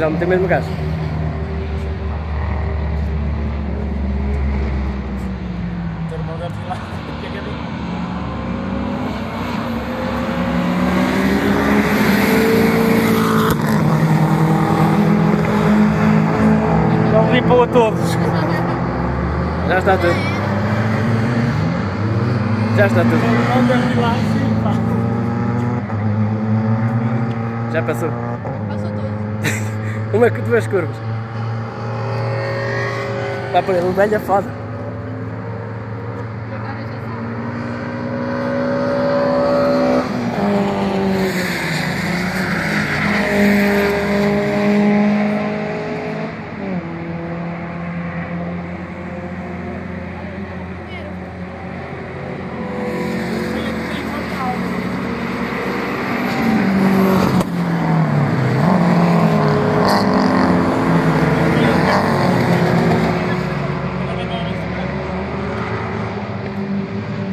Não tem mesmo. Já limpou a todos. Já está tudo. Já está tudo. Já. Passou Uma, duas curvas. Vai por ele, velha foda. Agora já sabe.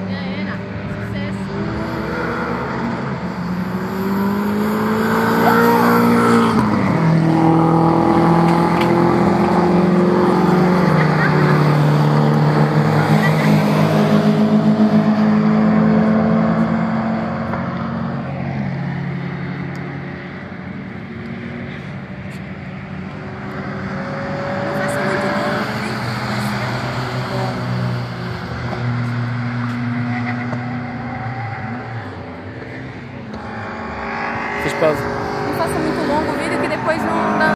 Já era. Sucesso. Não faça muito longo, Fiz pausa. Não faça muito longo o vídeo que depois não dá.